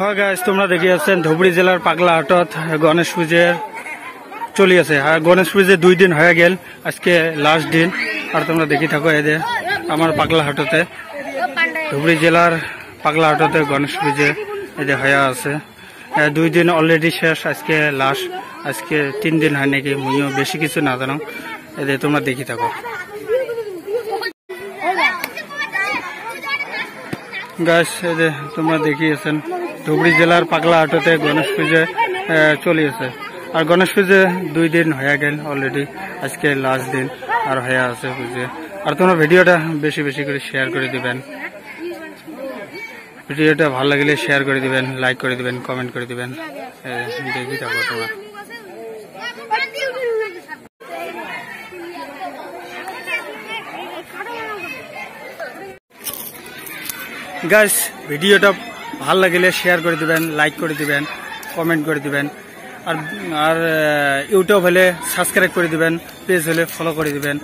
হ্যাঁ তোমরা দেখি আছেন ধুবড়ি জেলার পাগলা হাটত, গণেশ পুজোর চলি আছে। আর গণেশ পুজো দুই দিন হয়ে গেল, আজকে লাস্ট দিন। আর তোমরা দেখি থাকো এদের, আমার পাগলা হাটতে। ধুবড়ি জেলার পাগলা হাটতে গণেশ পুজো এদের হয়ে আছে। দুই দিন অলরেডি শেষ, আজকে লাস্ট আজকে তিন দিন হয় নাকি, মুইও বেশি কিছু না জানো। এদের তোমরা দেখি থাকো। গাছ এদের তোমরা দেখিয়েছেন ধুবড়ি জেলার পাগলা হাটতে গণেশ পুজো চলিয়েছে। আর গণেশ পুজো দুই দিন হয়ে গেল অলরেডি আজকে লাস্ট দিন আর হয়ে আছে পুজো। আর তোমরা ভিডিওটা বেশি বেশি করে শেয়ার করে দিবেন। ভিডিওটা ভালো লাগলে শেয়ার করে দিবেন লাইক করে দিবেন কমেন্ট করে দিবেন। দেখি থাকো তোমার। গাইস ভিডিওটা ভালো লাগিলে শেয়ার করে দিবেন লাইক করে দিবেন কমেন্ট করে দিবেন। আর আর ইউটিউব হলে সাবস্ক্রাইব করে দিবেন পেজ হলে ফলো করে দিবেন।